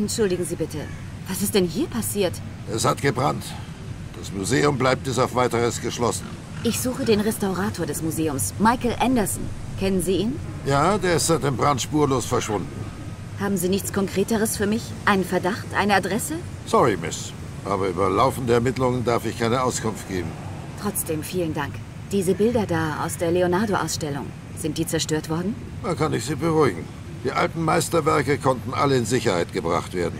Entschuldigen Sie bitte. Was ist denn hier passiert? Es hat gebrannt. Das Museum bleibt bis auf weiteres geschlossen. Ich suche den Restaurator des Museums, Michael Anderson. Kennen Sie ihn? Ja, der ist seit dem Brand spurlos verschwunden. Haben Sie nichts Konkreteres für mich? Einen Verdacht? Eine Adresse? Sorry, Miss. Aber über laufende Ermittlungen darf ich keine Auskunft geben. Trotzdem vielen Dank. Diese Bilder da aus der Leonardo-Ausstellung, sind die zerstört worden? Da kann ich Sie beruhigen. Die alten Meisterwerke konnten alle in Sicherheit gebracht werden.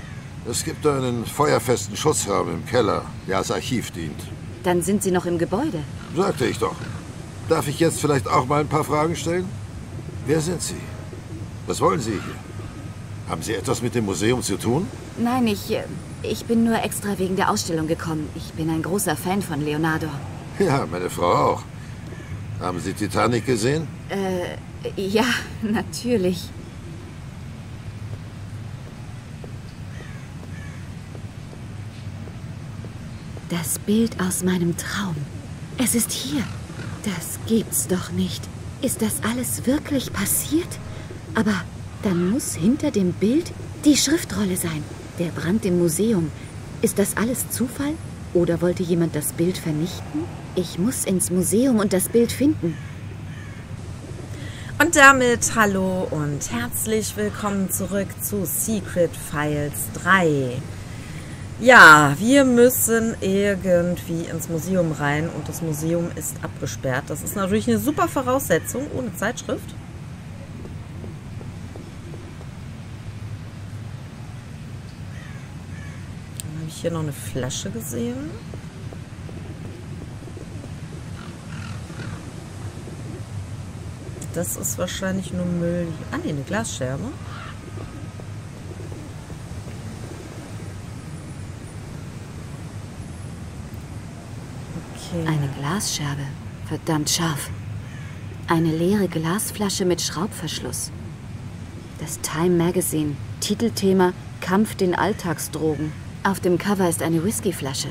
Es gibt einen feuerfesten Schutzraum im Keller, der als Archiv dient. Dann sind Sie noch im Gebäude. Sagte ich doch. Darf ich jetzt vielleicht auch mal ein paar Fragen stellen? Wer sind Sie? Was wollen Sie hier? Haben Sie etwas mit dem Museum zu tun? Nein, ich, äh, ich bin nur extra wegen der Ausstellung gekommen. Ich bin ein großer Fan von Leonardo. Ja, meine Frau auch. Haben Sie Titanic gesehen? Äh, ja, natürlich. Das Bild aus meinem Traum. Es ist hier. Das gibt's doch nicht. Ist das alles wirklich passiert? Aber dann muss hinter dem Bild die Schriftrolle sein. Der Brand im Museum. Ist das alles Zufall? Oder wollte jemand das Bild vernichten? Ich muss ins Museum und das Bild finden. Und damit hallo und herzlich willkommen zurück zu Secret Files 3. Ja, wir müssen irgendwie ins Museum rein und das Museum ist abgesperrt. Das ist natürlich eine super Voraussetzung ohne Zeitschrift. Dann habe ich hier noch eine Flasche gesehen. Das ist wahrscheinlich nur Müll. Ah, ne, eine Glasscherbe. Okay. Eine Glasscherbe. Verdammt scharf. Eine leere Glasflasche mit Schraubverschluss. Das Time Magazine. Titelthema Kampf den Alltagsdrogen. Auf dem Cover ist eine Whiskyflasche.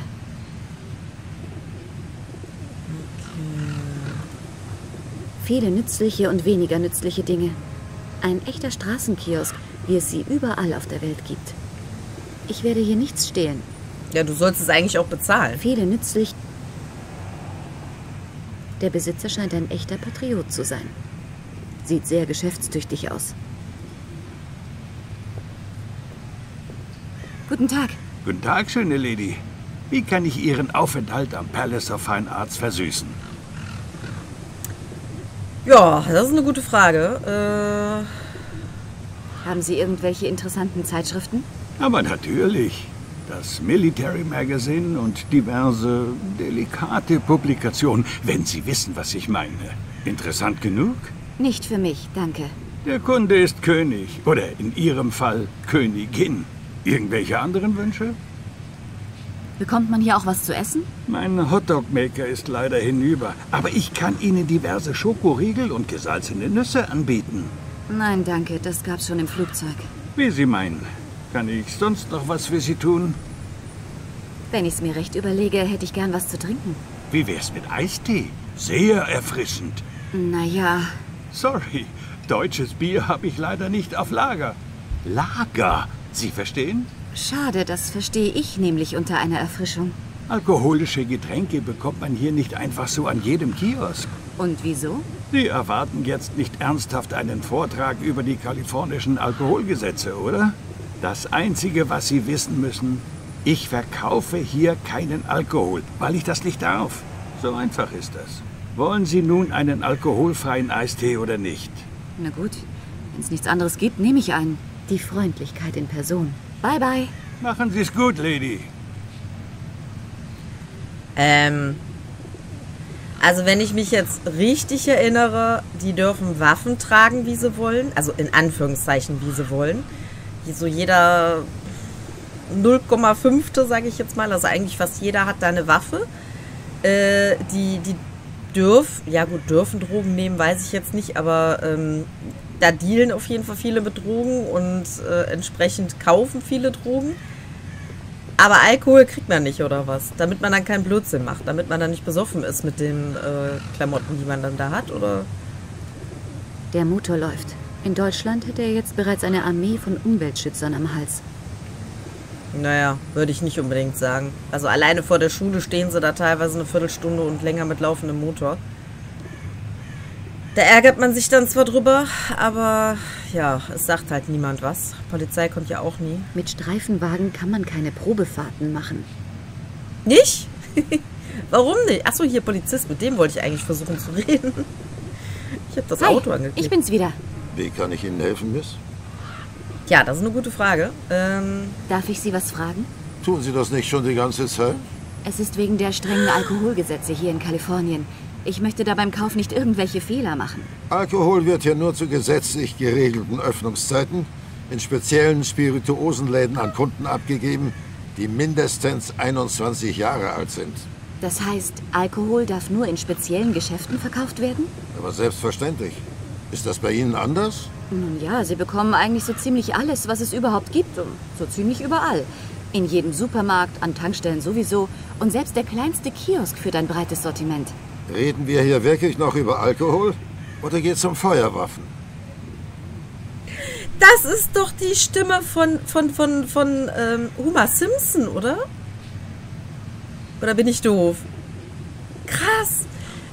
Viele nützliche und weniger nützliche Dinge. Ein echter Straßenkiosk, wie es sie überall auf der Welt gibt. Ich werde hier nichts stehlen. Ja, du sollst es eigentlich auch bezahlen. Viele nützlich. Der Besitzer scheint ein echter Patriot zu sein. Sieht sehr geschäftstüchtig aus. Guten Tag. Guten Tag, schöne Lady. Wie kann ich Ihren Aufenthalt am Palace of Fine Arts versüßen? Ja, das ist eine gute Frage. Äh, Haben Sie irgendwelche interessanten Zeitschriften? Aber natürlich. Das Military Magazine und diverse delikate Publikationen, wenn Sie wissen, was ich meine. Interessant genug? Nicht für mich, danke. Der Kunde ist König oder in Ihrem Fall Königin. Irgendwelche anderen Wünsche? Bekommt man hier auch was zu essen? Mein Hotdog-Maker ist leider hinüber, aber ich kann Ihnen diverse Schokoriegel und gesalzene Nüsse anbieten. Nein, danke, das gab's schon im Flugzeug. Wie Sie meinen. Kann ich sonst noch was für Sie tun? Wenn ich's mir recht überlege, hätte ich gern was zu trinken. Wie wär's mit Eistee? Sehr erfrischend. Naja, Sorry, deutsches Bier habe ich leider nicht auf Lager. Lager, Sie verstehen? schade, das verstehe ich nämlich unter einer Erfrischung. Alkoholische Getränke bekommt man hier nicht einfach so an jedem Kiosk. Und wieso? Sie erwarten jetzt nicht ernsthaft einen Vortrag über die kalifornischen Alkoholgesetze, oder? Das Einzige, was Sie wissen müssen, ich verkaufe hier keinen Alkohol, weil ich das nicht darf. So einfach ist das. Wollen Sie nun einen alkoholfreien Eistee oder nicht? Na gut, wenn's nichts anderes gibt, nehme ich einen. Die Freundlichkeit in Person. Bye, bye. Machen Sie es gut, Lady. ähm, also wenn ich mich jetzt richtig erinnere, die dürfen Waffen tragen, wie sie wollen. Also in Anführungszeichen, wie sie wollen. So jeder 0,5. sage ich jetzt mal. Also eigentlich fast jeder hat da eine Waffe. Äh, die, die dürfen, ja gut, dürfen Drogen nehmen, weiß ich jetzt nicht, aber ähm, da dealen auf jeden Fall viele mit Drogen und äh, entsprechend kaufen viele Drogen. Aber Alkohol kriegt man nicht, oder was? Damit man dann keinen Blödsinn macht, damit man dann nicht besoffen ist mit den äh, Klamotten, die man dann da hat, oder? Der Motor läuft. In Deutschland hätte er jetzt bereits eine Armee von Umweltschützern am Hals. Naja, würde ich nicht unbedingt sagen. Also alleine vor der Schule stehen sie da teilweise eine Viertelstunde und länger mit laufendem Motor. Da ärgert man sich dann zwar drüber, aber ja, es sagt halt niemand was. Polizei kommt ja auch nie. Mit Streifenwagen kann man keine Probefahrten machen. Nicht? Warum nicht? Achso, hier Polizist, mit dem wollte ich eigentlich versuchen zu reden. Ich habe das Hi, Auto angeklickt. ich bin's wieder. Wie kann ich Ihnen helfen, Miss? ja, das ist eine gute Frage. Ähm, Darf ich Sie was fragen? Tun Sie das nicht schon die ganze Zeit? Es ist wegen der strengen Alkoholgesetze hier in Kalifornien. Ich möchte da beim Kauf nicht irgendwelche Fehler machen. Alkohol wird ja nur zu gesetzlich geregelten Öffnungszeiten in speziellen Spirituosenläden an Kunden abgegeben, die mindestens 21 Jahre alt sind. Das heißt, Alkohol darf nur in speziellen Geschäften verkauft werden? Aber selbstverständlich. Ist das bei Ihnen anders? Nun ja, Sie bekommen eigentlich so ziemlich alles, was es überhaupt gibt. Und so ziemlich überall. In jedem Supermarkt, an Tankstellen sowieso. Und selbst der kleinste Kiosk führt ein breites Sortiment. Reden wir hier wirklich noch über Alkohol? Oder geht's um Feuerwaffen? das ist doch die Stimme von, von, von, von ähm, Homer Simpson, oder? Oder bin ich doof? Krass.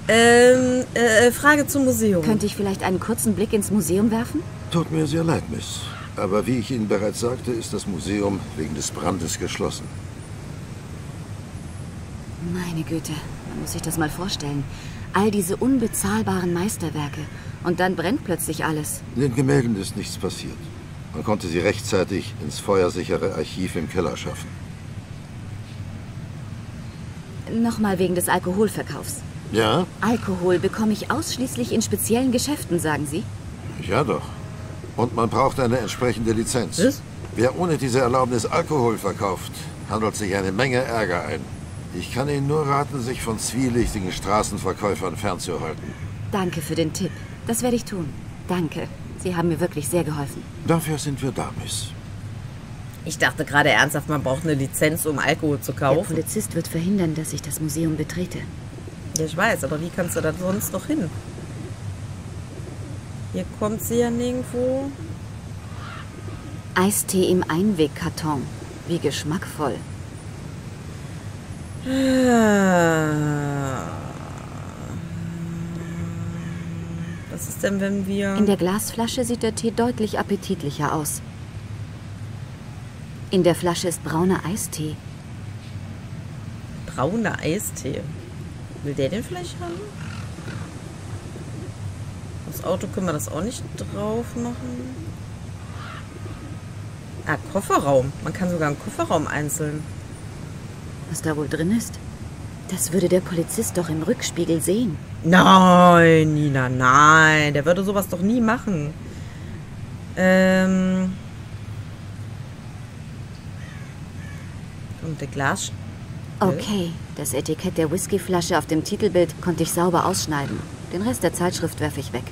Ähm, äh, Frage zum Museum. Könnte ich vielleicht einen kurzen Blick ins Museum werfen? Tut mir sehr leid, Miss. Aber wie ich Ihnen bereits sagte, ist das Museum wegen des Brandes geschlossen. Meine Güte, man muss sich das mal vorstellen. All diese unbezahlbaren Meisterwerke. Und dann brennt plötzlich alles. In den Gemälden ist nichts passiert. Man konnte sie rechtzeitig ins feuersichere Archiv im Keller schaffen. Nochmal wegen des Alkoholverkaufs. Ja? Alkohol bekomme ich ausschließlich in speziellen Geschäften, sagen Sie? Ja doch. Und man braucht eine entsprechende Lizenz. Was? Wer ohne diese Erlaubnis Alkohol verkauft, handelt sich eine Menge Ärger ein. Ich kann Ihnen nur raten, sich von zwielichtigen Straßenverkäufern fernzuhalten. Danke für den Tipp. Das werde ich tun. Danke. Sie haben mir wirklich sehr geholfen. Dafür sind wir da, Miss. Ich dachte gerade ernsthaft, man braucht eine Lizenz, um Alkohol zu Der kaufen. Polizist wird verhindern, dass ich das Museum betrete. Ich weiß, aber wie kannst du da sonst noch hin? Hier kommt sie ja nirgendwo. Eistee im Einwegkarton. Wie geschmackvoll. Was ist denn, wenn wir... In der Glasflasche sieht der Tee deutlich appetitlicher aus. In der Flasche ist brauner Eistee. brauner Eistee. Will der den vielleicht haben? Das Auto können wir das auch nicht drauf machen. Ah, Kofferraum. Man kann sogar einen Kofferraum einzeln. Was da wohl drin ist? Das würde der Polizist doch im Rückspiegel sehen. Nein, Nina, nein. Der würde sowas doch nie machen. Ähm. Und der Glas. Okay, das Etikett der Whiskyflasche auf dem Titelbild konnte ich sauber ausschneiden. Den Rest der Zeitschrift werfe ich weg.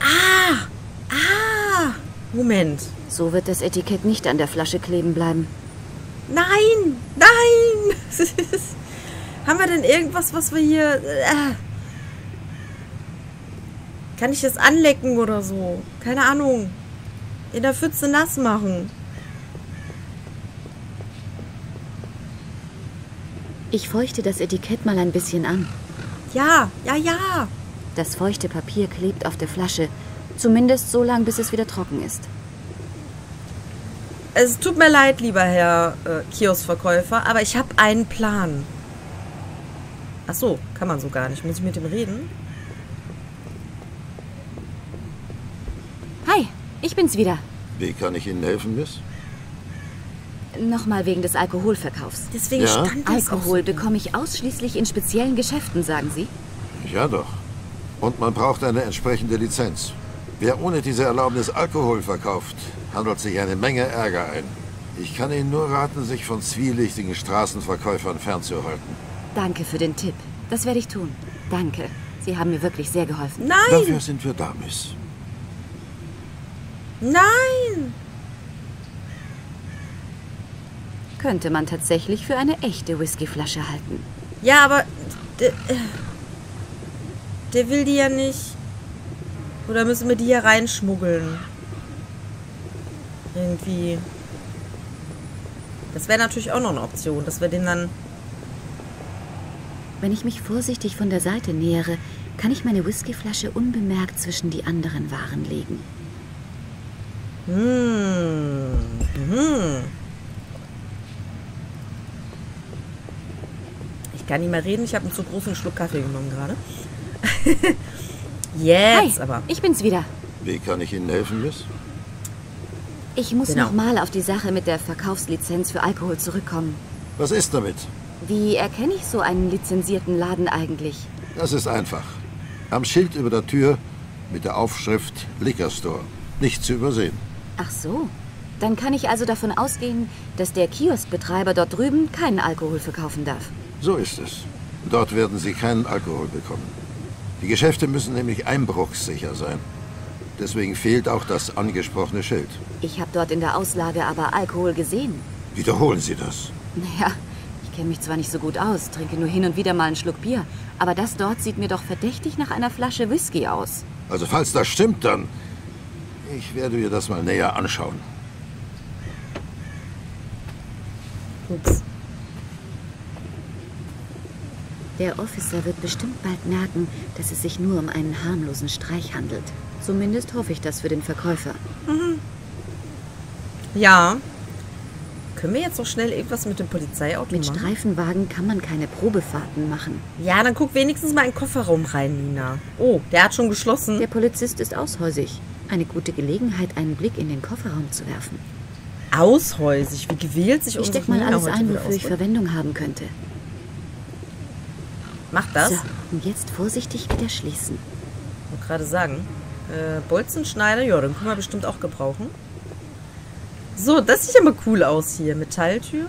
Ah! Moment. So wird das Etikett nicht an der Flasche kleben bleiben. Nein! Nein! Haben wir denn irgendwas, was wir hier. Äh, kann ich das anlecken oder so? Keine Ahnung. In der Pfütze nass machen. Ich feuchte das Etikett mal ein bisschen an. Ja, ja, ja. Das feuchte Papier klebt auf der Flasche. Zumindest so lang, bis es wieder trocken ist. Es tut mir leid, lieber Herr äh, Kioskverkäufer, aber ich habe einen Plan. Ach so, kann man so gar nicht. Muss ich mit dem reden? Hi, ich bin's wieder. Wie kann ich Ihnen helfen, Miss? Nochmal wegen des Alkoholverkaufs. Deswegen Ja? stand das Alkohol so. bekomme ich ausschließlich in speziellen Geschäften, sagen Sie? Ja doch. Und man braucht eine entsprechende Lizenz. Wer ohne diese Erlaubnis Alkohol verkauft, handelt sich eine Menge Ärger ein. Ich kann Ihnen nur raten, sich von zwielichtigen Straßenverkäufern fernzuhalten. Danke für den Tipp. Das werde ich tun. Danke. Sie haben mir wirklich sehr geholfen. Nein! Dafür sind wir da, Miss. Nein! Könnte man tatsächlich für eine echte Whiskyflasche halten. Ja, aber der, äh, der will die ja nicht. Oder müssen wir die hier reinschmuggeln? Irgendwie. Das wäre natürlich auch noch eine Option, dass wir den dann... Wenn ich mich vorsichtig von der Seite nähere, kann ich meine Whiskyflasche unbemerkt zwischen die anderen Waren legen. Hm. Hm. Ich kann nicht mehr reden, ich habe einen zu großen Schluck Kaffee genommen gerade. Jetzt Hi, aber. ich bin's wieder. Wie kann ich Ihnen helfen, Miss? Ich muss Genau. noch mal auf die Sache mit der Verkaufslizenz für Alkohol zurückkommen. Was ist damit? Wie erkenne ich so einen lizenzierten Laden eigentlich? Das ist einfach. Am Schild über der Tür mit der Aufschrift Liquor Store. Nicht zu übersehen. Ach so. Dann kann ich also davon ausgehen, dass der Kioskbetreiber dort drüben keinen Alkohol verkaufen darf. So ist es. Dort werden Sie keinen Alkohol bekommen. Die Geschäfte müssen nämlich einbruchssicher sein. Deswegen fehlt auch das angesprochene Schild. Ich habe dort in der Auslage aber Alkohol gesehen. Wiederholen Sie das. Naja, ich kenne mich zwar nicht so gut aus, trinke nur hin und wieder mal einen Schluck Bier, aber das dort sieht mir doch verdächtig nach einer Flasche Whisky aus. Also falls das stimmt, dann... Ich werde mir das mal näher anschauen. Ups. Der Officer wird bestimmt bald merken, dass es sich nur um einen harmlosen Streich handelt. Zumindest hoffe ich das für den Verkäufer. Ja. Können wir jetzt noch schnell irgendwas mit dem Polizeiauto Mit machen? Streifenwagen kann man keine Probefahrten machen. Ja, dann guck wenigstens mal in den Kofferraum rein, Nina. Oh, der hat schon geschlossen. Der Polizist ist aushäusig. Eine gute Gelegenheit, einen Blick in den Kofferraum zu werfen. Aushäusig. Wie gewählt sich Ich unsere steck mal Nina alles ein, wofür ich. Verwendung haben könnte. Mach das. So, und jetzt vorsichtig wieder schließen. Ich wollte gerade sagen. Äh, Bolzenschneider, ja, den können wir bestimmt auch gebrauchen. So, das sieht aber cool aus hier. Metalltür.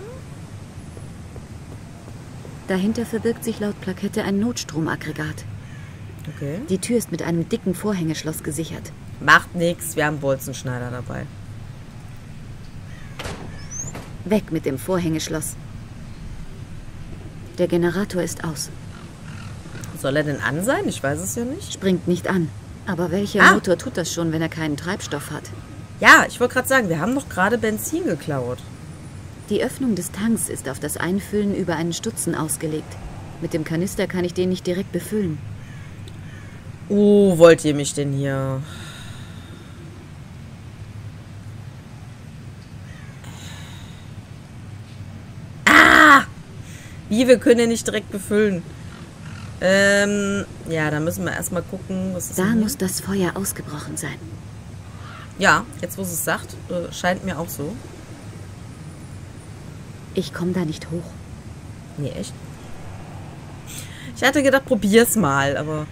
Dahinter verbirgt sich laut Plakette ein Notstromaggregat. Okay. Die Tür ist mit einem dicken Vorhängeschloss gesichert. Macht nix, wir haben Bolzenschneider dabei. Weg mit dem Vorhängeschloss. Der Generator ist aus. Soll er denn an sein? Ich weiß es ja nicht. Springt nicht an. Aber welcher Ah. Motor tut das schon, wenn er keinen Treibstoff hat? Ja, ich wollte gerade sagen, wir haben doch gerade Benzin geklaut. Die Öffnung des Tanks ist auf das Einfüllen über einen Stutzen ausgelegt. Mit dem Kanister kann ich den nicht direkt befüllen. Oh, wollt ihr mich denn hier? Ah! Wie, wir können den nicht direkt befüllen. Ähm, ja, da müssen wir erstmal gucken, was ist Da denn muss das Feuer ausgebrochen sein. Ja, jetzt wo es es sagt, äh, scheint mir auch so. Ich komme da nicht hoch. Nee, echt? Ich hatte gedacht, probier's mal, aber...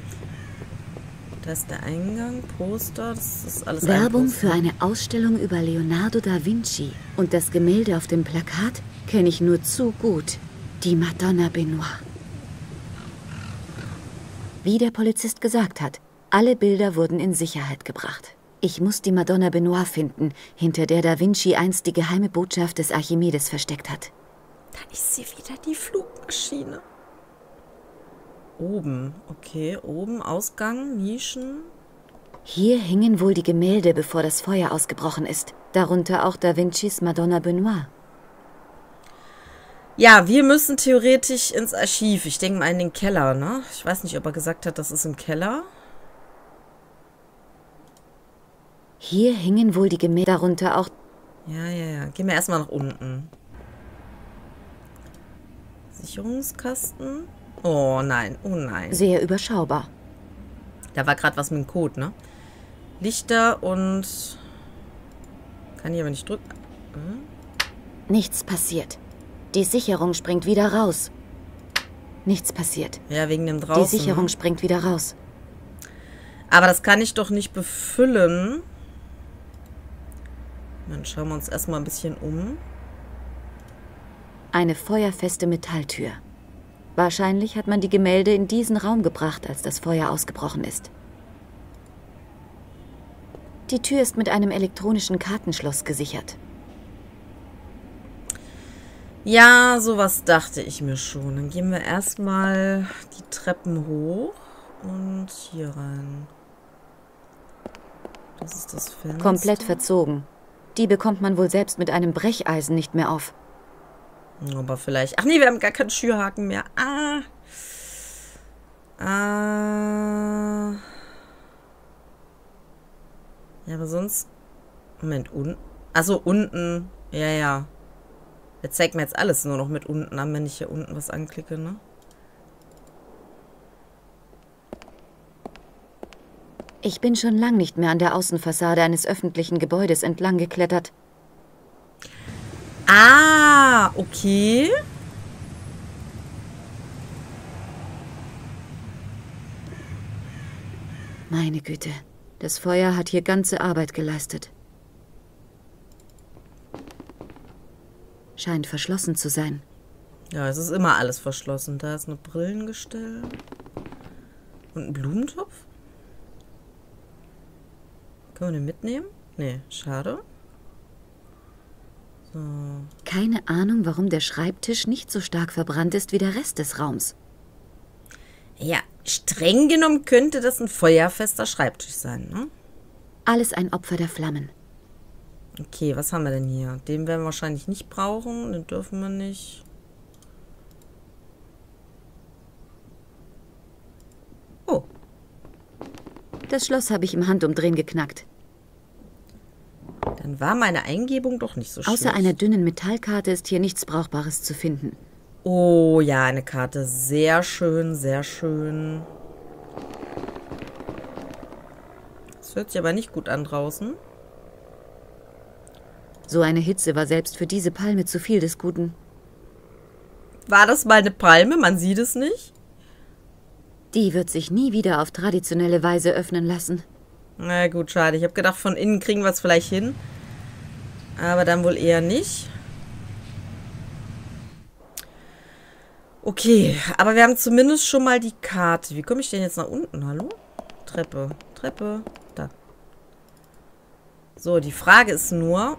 Da ist der Eingang, Poster, das ist alles ein Werbung Poster. für eine Ausstellung über Leonardo da Vinci. Und das Gemälde auf dem Plakat kenne ich nur zu gut. Die Madonna Benoit. Wie der Polizist gesagt hat, alle Bilder wurden in Sicherheit gebracht. Ich muss die Madonna Benoit finden, hinter der Da Vinci einst die geheime Botschaft des Archimedes versteckt hat. Da ist sie wieder, die Flugmaschine. Oben, okay, oben, Ausgang, Nischen. Hier hingen wohl die Gemälde, bevor das Feuer ausgebrochen ist. Darunter auch Da Vincis Madonna Benoit. Ja, wir müssen theoretisch ins Archiv. Ich denke mal in den Keller, ne? Ich weiß nicht, ob er gesagt hat, das ist im Keller. Hier hingen wohl die Gemälde, darunter auch Ja, ja, ja. Gehen wir erstmal nach unten. Sicherungskasten. Oh nein, oh nein. sehr überschaubar. Da war gerade was mit dem Code, ne? Lichter und... Kann ich aber nicht drücken. Nichts passiert. Die Sicherung springt wieder raus. Nichts passiert. Ja, wegen dem draußen. Die Sicherung ne? springt wieder raus. Aber das kann ich doch nicht befüllen. Dann schauen wir uns erstmal ein bisschen um. Eine feuerfeste Metalltür. Wahrscheinlich hat man die Gemälde in diesen Raum gebracht, als das Feuer ausgebrochen ist. Die Tür ist mit einem elektronischen Kartenschloss gesichert. Ja, sowas dachte ich mir schon. Dann gehen wir erstmal die Treppen hoch und hier rein. Das ist das Fenster. Komplett verzogen. Die bekommt man wohl selbst mit einem Brecheisen nicht mehr auf. Aber vielleicht... Ach nee, wir haben gar keinen Schürhaken mehr. Ah. Ah. Ja, aber sonst... Moment, unten... Achso, unten. Ja, ja. Der zeigt mir jetzt alles nur noch mit unten an, wenn ich hier unten was anklicke, ne? Ich bin schon lang nicht mehr an der Außenfassade eines öffentlichen Gebäudes entlang geklettert. Ah, okay. Meine Güte, das Feuer hat hier ganze Arbeit geleistet. Scheint verschlossen zu sein. Ja, es ist immer alles verschlossen. Da ist ein Brillengestell. Und ein Blumentopf. Können wir den mitnehmen? Nee, schade. So. Keine Ahnung, warum der Schreibtisch nicht so stark verbrannt ist wie der Rest des Raums. Ja, streng genommen könnte das ein feuerfester Schreibtisch sein, ne? Alles ein Opfer der Flammen. Okay, was haben wir denn hier? Den werden wir wahrscheinlich nicht brauchen. Den dürfen wir nicht. Oh. Das Schloss habe ich im Handumdrehen geknackt. Dann war meine Eingebung doch nicht so schlecht. Außer einer dünnen Metallkarte ist hier nichts Brauchbares zu finden. Oh ja, eine Karte. Sehr schön, sehr schön. Das hört sich aber nicht gut an draußen. So eine Hitze war selbst für diese Palme zu viel des Guten. War das mal eine Palme? Man sieht es nicht. Die wird sich nie wieder auf traditionelle Weise öffnen lassen. Na gut, schade. Ich habe gedacht, von innen kriegen wir es vielleicht hin. Aber dann wohl eher nicht. Okay, aber wir haben zumindest schon mal die Karte. Wie komme ich denn jetzt nach unten? Hallo? Treppe, Treppe, da. So, die Frage ist nur,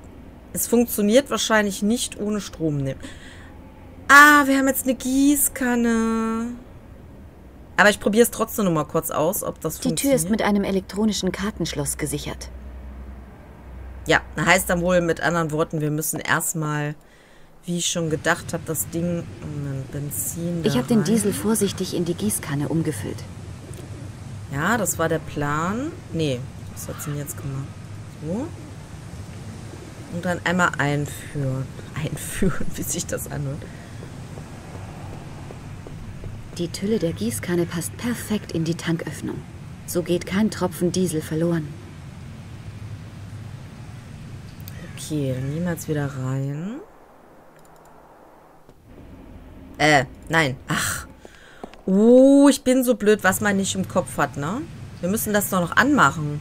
es funktioniert wahrscheinlich nicht ohne Strom nehmen. Ah, wir haben jetzt eine Gießkanne. Aber ich probiere es trotzdem noch mal kurz aus, ob das Die funktioniert. Tür ist mit einem elektronischen Kartenschloss gesichert. Ja, heißt dann wohl mit anderen Worten, wir müssen erstmal, wie ich schon gedacht habe, das Ding Benzin. Ich habe den. Diesel vorsichtig in die Gießkanne umgefüllt. Ja, das war der Plan. Nee, was hat sie denn jetzt gemacht? So. Und dann einmal einführen. Einführen, wie sich das anhört. Die Tülle der Gießkanne passt perfekt in die Tanköffnung. So geht kein Tropfen Diesel verloren. Okay, dann nehmen wir jetzt wieder rein. Äh, nein. Ach. Uh, ich bin so blöd, was man nicht im Kopf hat, ne? Wir müssen das doch noch anmachen.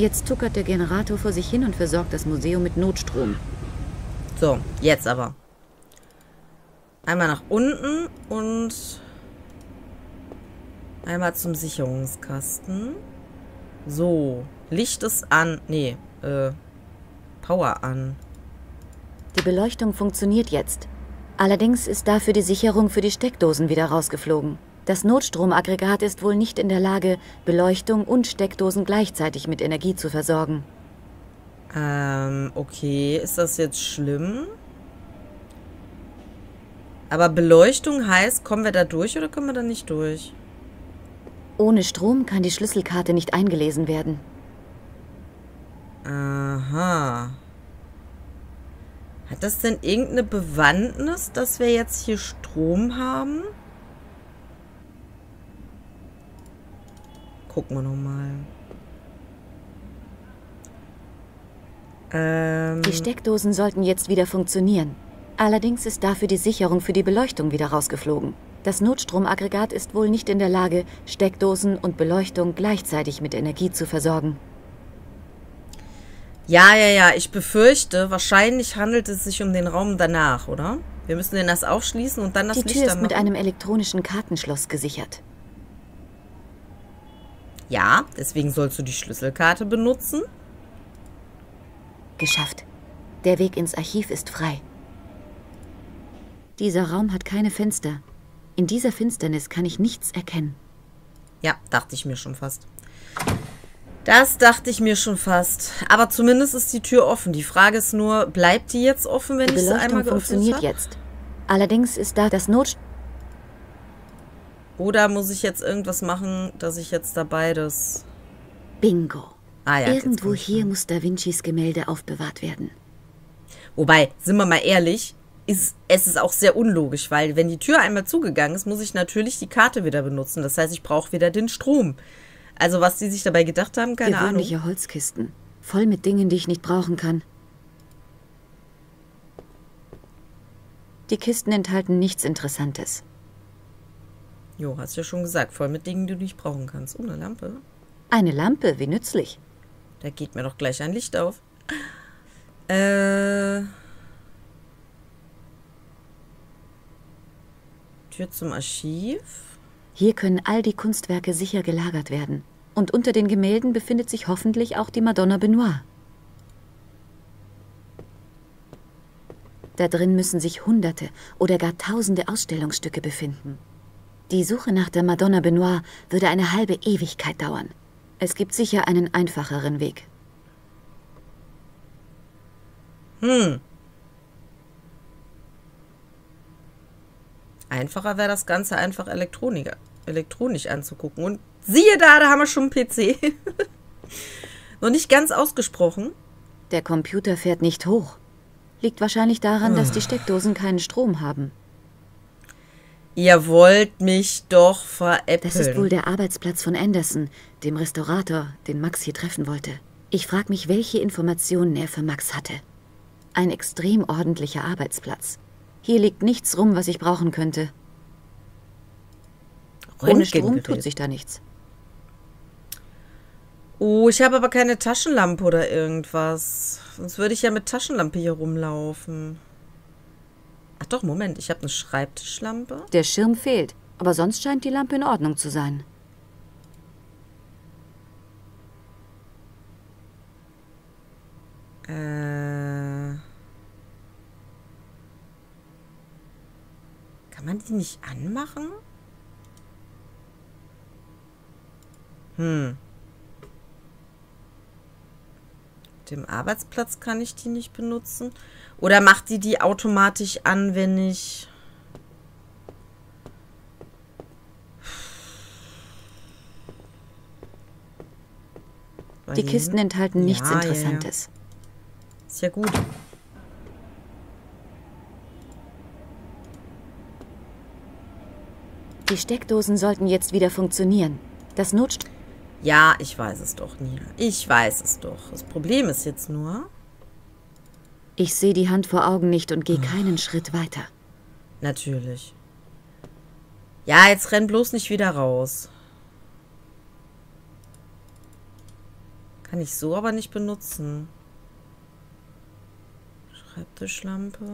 Jetzt tuckert der Generator vor sich hin und versorgt das Museum mit Notstrom. So, jetzt aber. Einmal nach unten und einmal zum Sicherungskasten. So, Licht ist an. Nee, äh, Power an. Die Beleuchtung funktioniert jetzt. Allerdings ist dafür die Sicherung für die Steckdosen wieder rausgeflogen. Das Notstromaggregat ist wohl nicht in der Lage, Beleuchtung und Steckdosen gleichzeitig mit Energie zu versorgen. Ähm, okay. Ist das jetzt schlimm? Aber Beleuchtung heißt, kommen wir da durch oder kommen wir da nicht durch? Ohne Strom kann die Schlüsselkarte nicht eingelesen werden. Aha. Hat das denn irgendeine Bewandtnis, dass wir jetzt hier Strom haben? Gucken wir nochmal. Ähm, Die Steckdosen sollten jetzt wieder funktionieren. Allerdings ist dafür die Sicherung für die Beleuchtung wieder rausgeflogen. Das Notstromaggregat ist wohl nicht in der Lage, Steckdosen und Beleuchtung gleichzeitig mit Energie zu versorgen. ja, ja, ja. Ich befürchte, wahrscheinlich handelt es sich um den Raum danach, oder? Wir müssen den erst aufschließen und dann das Die Licht Tür ist mit einem elektronischen Kartenschloss gesichert. Ja, deswegen sollst du die Schlüsselkarte benutzen. Geschafft. Der Weg ins Archiv ist frei. Dieser Raum hat keine Fenster. In dieser Finsternis kann ich nichts erkennen. Ja, dachte ich mir schon fast. Das dachte ich mir schon fast. Aber zumindest ist die Tür offen. Die Frage ist nur, bleibt die jetzt offen, wenn Die ich sie einmal geöffnet funktioniert habe? jetzt. Allerdings ist da das Not... Oder muss ich jetzt irgendwas machen, dass ich jetzt da beides... Bingo. Ah ja, Irgendwo hier muss Da Vincis Gemälde aufbewahrt werden. Wobei, sind wir mal ehrlich, ist, es ist auch sehr unlogisch, weil wenn die Tür einmal zugegangen ist, muss ich natürlich die Karte wieder benutzen. Das heißt, ich brauche wieder den Strom. Also was die sich dabei gedacht haben, keine Gewöhnliche Ahnung. Holzkisten. Voll mit Dingen, die ich nicht brauchen kann. Die Kisten enthalten nichts Interessantes. Jo, hast ja schon gesagt, voll mit Dingen, die du nicht brauchen kannst. Oh, eine Lampe. Eine Lampe, wie nützlich. Da geht mir doch gleich ein Licht auf. Äh. Tür zum Archiv. Hier können all die Kunstwerke sicher gelagert werden. Und unter den Gemälden befindet sich hoffentlich auch die Madonna Benoit. Da drin müssen sich Hunderte oder gar Tausende Ausstellungsstücke befinden. Die Suche nach der Madonna Benoit würde eine halbe Ewigkeit dauern. Es gibt sicher einen einfacheren Weg. Einfacher wäre das Ganze einfach Elektronik, elektronisch anzugucken. Und siehe da, da haben wir schon einen PC. Noch nicht ganz ausgesprochen. Der Computer fährt nicht hoch. Liegt wahrscheinlich daran, dass die Steckdosen keinen Strom haben. Ihr wollt mich doch veräppeln. Das ist wohl der Arbeitsplatz von Anderson, dem Restaurator, den Max hier treffen wollte. Ich frage mich, welche Informationen er für Max hatte. Ein extrem ordentlicher Arbeitsplatz. Hier liegt nichts rum, was ich brauchen könnte. Ohne Strom tut sich da nichts. Oh, ich habe aber keine Taschenlampe oder irgendwas. Sonst würde ich ja mit Taschenlampe hier rumlaufen. Ach doch, Moment, ich habe eine Schreibtischlampe. Der Schirm fehlt, aber sonst scheint die Lampe in Ordnung zu sein. Äh. Kann man die nicht anmachen? Hm. Mit Dem Arbeitsplatz kann ich die nicht benutzen. Oder macht die die automatisch an, wenn ich... Die Kisten enthalten nichts Ja, ja, ja. Interessantes. Ist ja gut. Die Steckdosen sollten jetzt wieder funktionieren. Das Notst Ja, ich weiß es doch, Nina. Ich weiß es doch. Das Problem ist jetzt nur, Ich sehe die Hand vor Augen nicht und gehe keinen Schritt weiter. natürlich. Ja, jetzt renn bloß nicht wieder raus. Kann ich so aber nicht benutzen. Schreibtischlampe.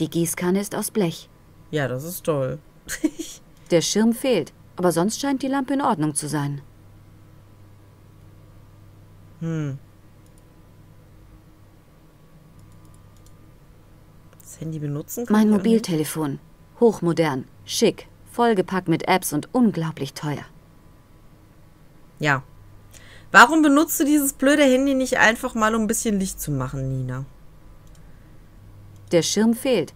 Die Gießkanne ist aus Blech. Ja, das ist toll. Der Schirm fehlt, aber sonst scheint die Lampe in Ordnung zu sein. Das Handy benutzen kann Mein. Mobiltelefon. Hochmodern, schick, vollgepackt mit Apps und unglaublich teuer. Ja. Warum benutzt du dieses blöde Handy nicht einfach mal, um ein bisschen Licht zu machen, Nina? Der Schirm fehlt.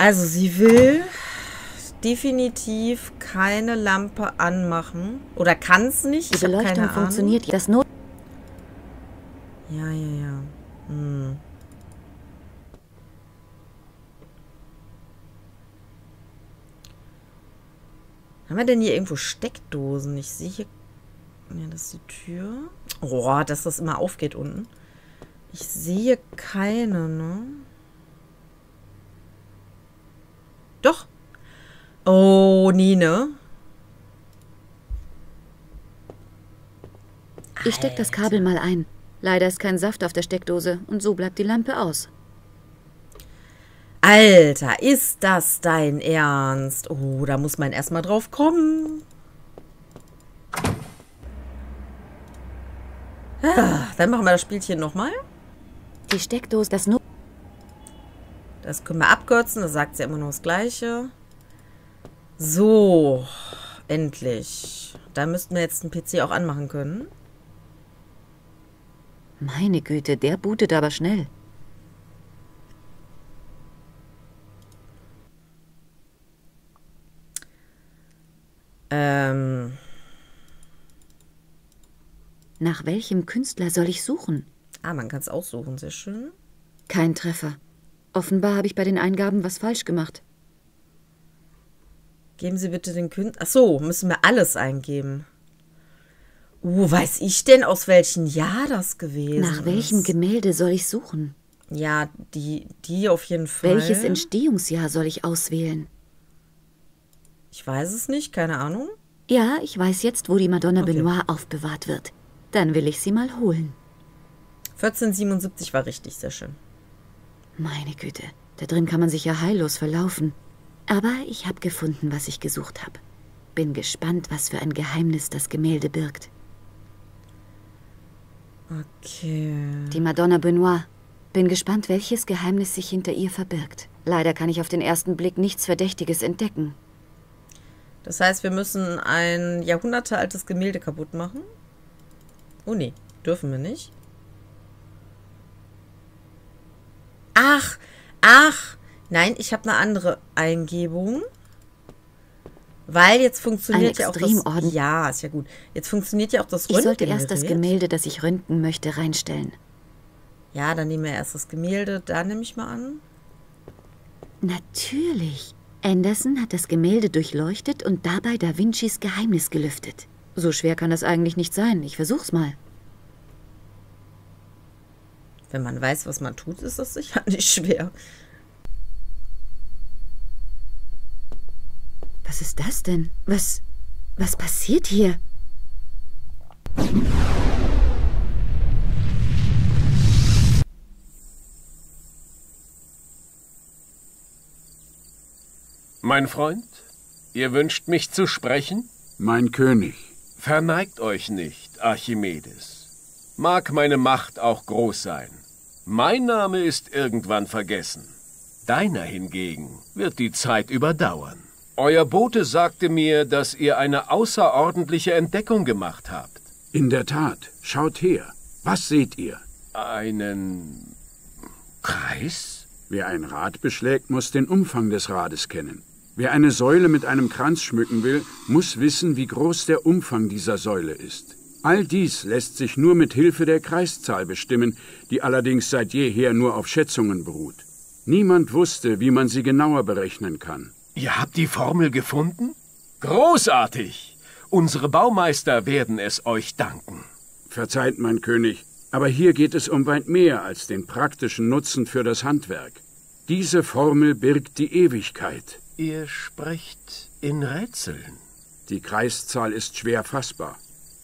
Also sie will definitiv keine Lampe anmachen. Oder kann es nicht. Die Ich hab Beleuchtung keine funktioniert. Das Not Ahnung. Ja, ja, ja. Hm. Haben wir denn hier irgendwo Steckdosen? Ich sehe hier... Ne, das ist die Tür. Oh, dass das immer aufgeht unten. Ich sehe keine, ne? Doch. Oh, Nine. Ich steck das Kabel mal ein. Leider ist kein Saft auf der Steckdose und so bleibt die Lampe aus. Alter, ist das dein Ernst? Oh, da muss man erstmal drauf kommen. Ah, dann machen wir das Spielchen nochmal. Die Steckdose, das Da Das können wir abkürzen, da sagt sie immer nur das Gleiche. So, endlich. Da müssten wir jetzt den PC auch anmachen können. Meine Güte, der bootet aber schnell. Ähm, Nach welchem Künstler soll ich suchen? ah, man kann es aussuchen, sehr schön. Kein Treffer. Offenbar habe ich bei den Eingaben was falsch gemacht. Geben Sie bitte den Künstler. Ach so, müssen wir alles eingeben. Uh, weiß ich denn, aus welchem Jahr das gewesen Nach welchem ist? Gemälde soll ich suchen? Ja, die, die auf jeden Fall. Welches Entstehungsjahr soll ich auswählen? Ich weiß es nicht, keine Ahnung. Ja, ich weiß jetzt, wo die Madonna Okay. Benoit aufbewahrt wird. Dann will ich sie mal holen. 1477 war richtig, sehr schön. Meine Güte, da drin kann man sich ja heillos verlaufen. Aber ich habe gefunden, was ich gesucht habe. Bin gespannt, was für ein Geheimnis das Gemälde birgt. Okay. Die Madonna Benoit. Bin gespannt, welches Geheimnis sich hinter ihr verbirgt. Leider kann ich auf den ersten Blick nichts Verdächtiges entdecken. Das heißt, wir müssen ein jahrhundertealtes Gemälde kaputt machen? Oh nee, dürfen wir nicht. Ach, ach. Nein, ich habe eine andere Eingebung. Weil jetzt funktioniert Ein ja auch das... Ja, ist ja gut. Jetzt funktioniert ja auch das Ich sollte erst das. Gemälde, das ich röntgen möchte, reinstellen. Ja, dann nehmen wir erst das Gemälde. Da nehme ich mal an. Natürlich. Anderson hat das Gemälde durchleuchtet und dabei Da Vincis Geheimnis gelüftet. So schwer kann das eigentlich nicht sein. Ich versuch's mal. Wenn man weiß, was man tut, ist das sicher nicht schwer. Was ist das denn? Was. Was passiert hier? Mein Freund, ihr wünscht mich zu sprechen? Mein König, Verneigt euch nicht, Archimedes. Mag meine Macht auch groß sein. Mein Name ist irgendwann vergessen. Deiner hingegen wird die Zeit überdauern. Euer Bote sagte mir, dass ihr eine außerordentliche Entdeckung gemacht habt. in der Tat, schaut her. Was seht ihr? Einen Kreis? Wer ein Rad beschlägt, muss den Umfang des Rades kennen. Wer eine Säule mit einem Kranz schmücken will, muss wissen, wie groß der Umfang dieser Säule ist. All dies lässt sich nur mit Hilfe der Kreiszahl bestimmen, die allerdings seit jeher nur auf Schätzungen beruht. Niemand wusste, wie man sie genauer berechnen kann. Ihr habt die Formel gefunden? Großartig! Unsere Baumeister werden es euch danken. Verzeiht, mein König, aber hier geht es um weit mehr als den praktischen Nutzen für das Handwerk. Diese Formel birgt die Ewigkeit. Ihr sprecht in Rätseln. Die Kreiszahl ist schwer fassbar.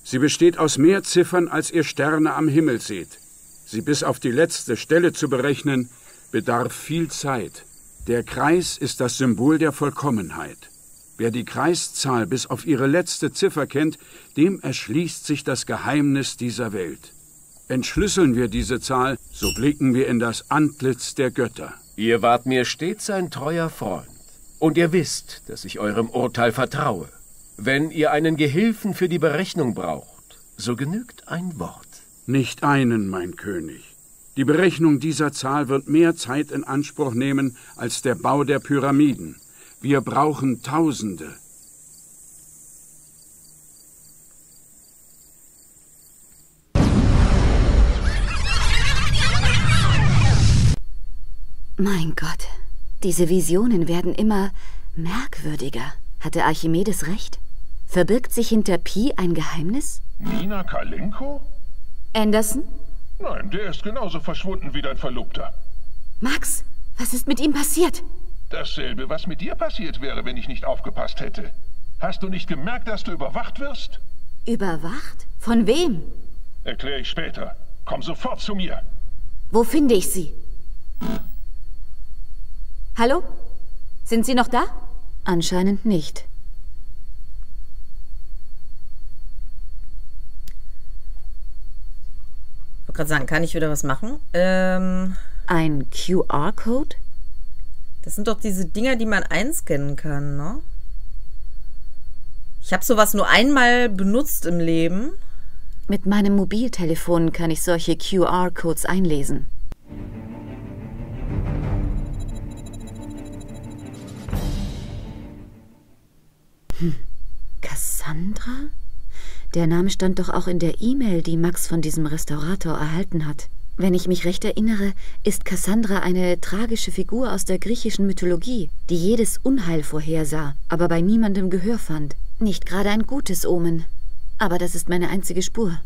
Sie besteht aus mehr Ziffern, als ihr Sterne am Himmel seht. Sie bis auf die letzte Stelle zu berechnen, bedarf viel Zeit. Der Kreis ist das Symbol der Vollkommenheit. Wer die Kreiszahl bis auf ihre letzte Ziffer kennt, dem erschließt sich das Geheimnis dieser Welt. Entschlüsseln wir diese Zahl, so blicken wir in das Antlitz der Götter. Ihr wart mir stets ein treuer Freund. Und ihr wisst, dass ich eurem Urteil vertraue. Wenn ihr einen Gehilfen für die Berechnung braucht, so genügt ein Wort. Nicht einen, mein König. Die Berechnung dieser Zahl wird mehr Zeit in Anspruch nehmen als der Bau der Pyramiden. Wir brauchen Tausende. Mein Gott, diese Visionen werden immer merkwürdiger. Hatte Archimedes recht? Verbirgt sich hinter Pi ein Geheimnis? Nina Kalenko? Anderson? Nein, der ist genauso verschwunden wie dein Verlobter. Max, was ist mit ihm passiert? Dasselbe, was mit dir passiert wäre, wenn ich nicht aufgepasst hätte. Hast du nicht gemerkt, dass du überwacht wirst? Überwacht? Von wem? Erkläre ich später. Komm sofort zu mir. Wo finde ich sie? Hallo? Sind Sie noch da? Anscheinend nicht. Wollte gerade sagen, kann ich wieder was machen? Ähm, Ein QR-Code? Das sind doch diese Dinger, die man einscannen kann, ne? Ich habe sowas nur einmal benutzt im Leben. Mit meinem Mobiltelefon kann ich solche QR-Codes einlesen. Hm. Cassandra? Der Name stand doch auch in der E-Mail, die Max von diesem Restaurator erhalten hat. Wenn ich mich recht erinnere, ist Cassandra eine tragische Figur aus der griechischen Mythologie, die jedes Unheil vorhersah, aber bei niemandem Gehör fand. Nicht gerade ein gutes Omen. Aber das ist meine einzige Spur.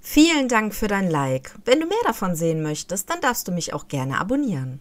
Vielen Dank für dein Like. Wenn du mehr davon sehen möchtest, dann darfst du mich auch gerne abonnieren.